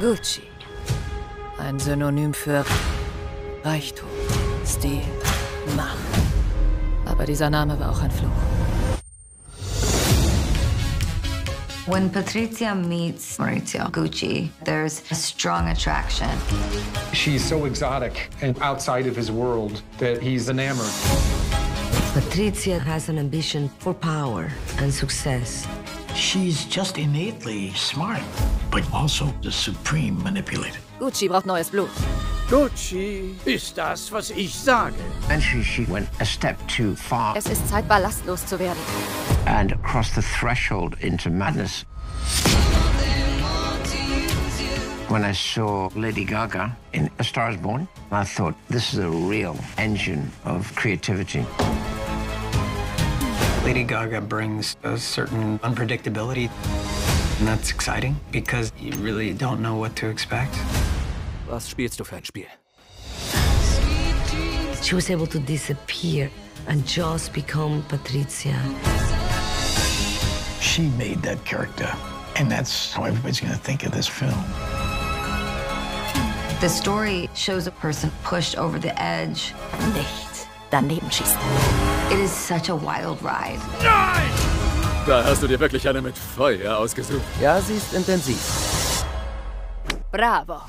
Gucci. Ein Synonym für Reichtum, Stil, Macht. Aber dieser Name war auch ein Fluch. When Patrizia meets Maurizio Gucci, there's a strong attraction. She's so exotic and outside of his world that he's enamored. Patrizia has an ambition for power and success. She's just innately smart, but also the supreme manipulator. Gucci braucht neues Blut. Gucci ist das, was ich sage. Eventually, she went a step too far Es ist Zeit, ballastlos zu werden. and crossed the threshold into madness. When I saw Lady Gaga in A Star is Born, I thought, this is a real engine of creativity. Lady Gaga brings a certain unpredictability, and that's exciting because you really don't know what to expect. Was spielst du für ein Spiel? She was able to disappear and just become Patricia. She made that character, and that's how everybody's going to think of this film. The story shows a person pushed over the edge. Daneben schießen. It is such a wild ride. Da hast du dir wirklich eine mit Feuer ausgesucht. Ja, sie ist intensiv. Bravo.